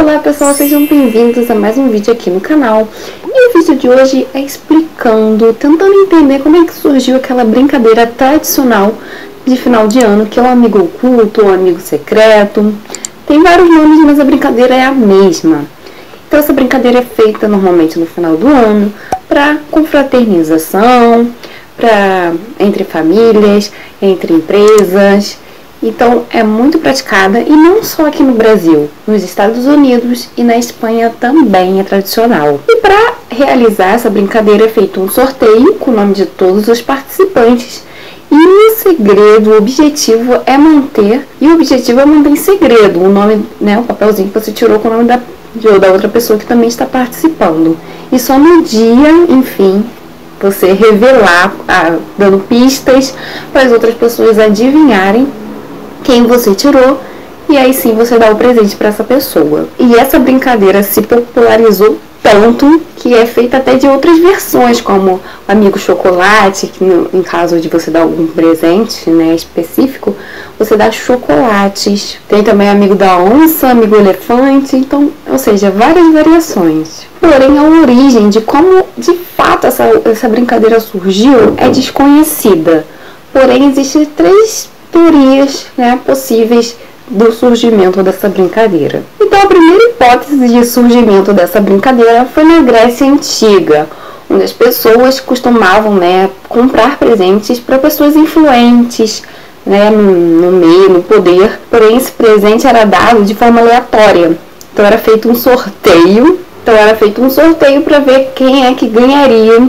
Olá pessoal, sejam bem-vindos a mais um vídeo aqui no canal. E o vídeo de hoje é explicando, tentando entender como é que surgiu aquela brincadeira tradicional de final de ano, que é o amigo oculto, o amigo secreto. Tem vários nomes, mas a brincadeira é a mesma. Então essa brincadeira é feita normalmente no final do ano para confraternização, para entre famílias, entre empresas então é muito praticada e não só aqui no Brasil, nos Estados Unidos e na Espanha também é tradicional. E para realizar essa brincadeira é feito um sorteio com o nome de todos os participantes. E o segredo, o objetivo é manter, e o objetivo é manter em segredo o nome, né, o papelzinho que você tirou com o nome da, de, da outra pessoa que também está participando. E só no dia, enfim, você revelar, ah, dando pistas para as outras pessoas adivinharem quem você tirou e aí sim você dá o presente para essa pessoa. E essa brincadeira se popularizou tanto que é feita até de outras versões, como amigo chocolate, que no, em caso de você dar algum presente né, específico, você dá chocolates. Tem também amigo da onça, amigo elefante, então, ou seja, várias variações. Porém, a origem de como de fato essa, essa brincadeira surgiu é desconhecida. Porém, existem três teorias né, possíveis do surgimento dessa brincadeira. Então, a primeira hipótese de surgimento dessa brincadeira foi na Grécia Antiga, onde as pessoas costumavam né, comprar presentes para pessoas influentes né, no, no meio, no poder, porém esse presente era dado de forma aleatória. Então era feito um sorteio, então era feito um sorteio para ver quem é que ganharia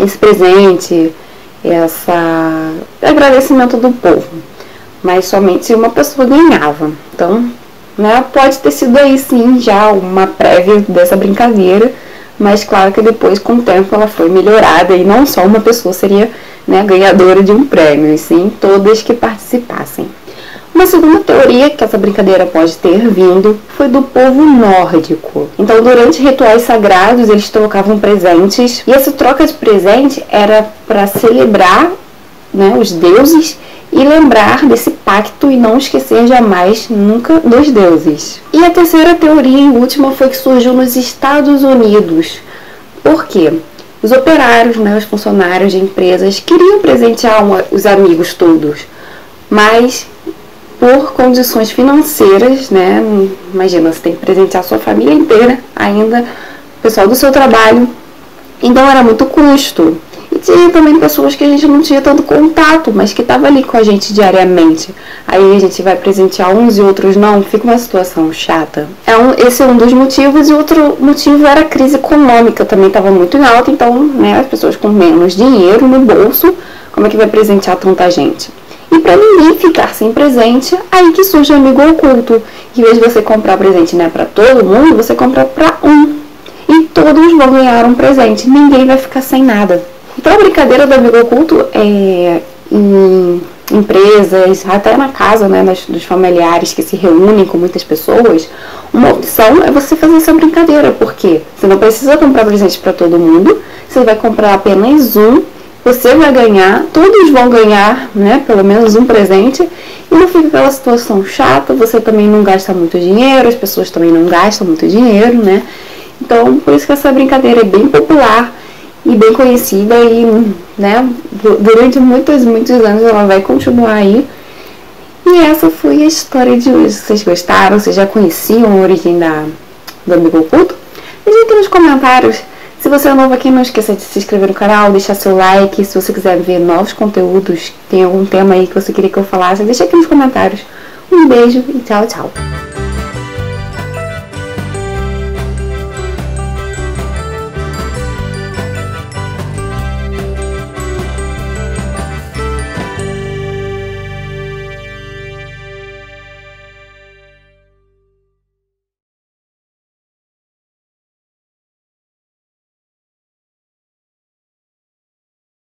esse presente, essa agradecimento do povo, mas somente uma pessoa ganhava. Então, né, pode ter sido aí sim já uma prévia dessa brincadeira, mas claro que depois com o tempo ela foi melhorada e não só uma pessoa seria né, ganhadora de um prêmio, e sim todas que participassem. Uma segunda teoria que essa brincadeira pode ter vindo foi do povo nórdico. Então, durante rituais sagrados, eles trocavam presentes e essa troca de presente era para celebrar né, os deuses e lembrar desse pacto e não esquecer jamais nunca dos deuses. E a terceira teoria e última foi que surgiu nos Estados Unidos. Por quê? Os operários, né, os funcionários de empresas queriam presentear os amigos todos, mas por condições financeiras, né? Imagina, você tem que presentear a sua família inteira, ainda o pessoal do seu trabalho. Então era muito custo. E tinha também pessoas que a gente não tinha tanto contato, mas que estavam ali com a gente diariamente. Aí a gente vai presentear uns e outros não, fica uma situação chata. É um, esse é um dos motivos, e outro motivo era a crise econômica, também estava muito em alta, então né, as pessoas com menos dinheiro no bolso, como é que vai presentear tanta gente? E para ninguém ficar sem presente, aí que surge o amigo oculto. Em vez de você comprar presente né, para todo mundo, você compra para um. E todos vão ganhar um presente, ninguém vai ficar sem nada. Então a brincadeira do amigo oculto é em empresas, até na casa né, dos familiares que se reúnem com muitas pessoas, uma opção é você fazer essa brincadeira, porque você não precisa comprar presente para todo mundo, você vai comprar apenas um você vai ganhar, todos vão ganhar, né, pelo menos um presente, e não fica aquela situação chata, você também não gasta muito dinheiro, as pessoas também não gastam muito dinheiro, né? Então, por isso que essa brincadeira é bem popular e bem conhecida e, né, durante muitos, muitos anos ela vai continuar aí. E essa foi a história de hoje. Vocês gostaram? Vocês já conheciam a origem da, do amigo oculto? Deixe aqui nos comentários se você é novo aqui, não esqueça de se inscrever no canal, deixar seu like. Se você quiser ver novos conteúdos, tem algum tema aí que você queria que eu falasse, deixa aqui nos comentários. Um beijo e tchau, tchau.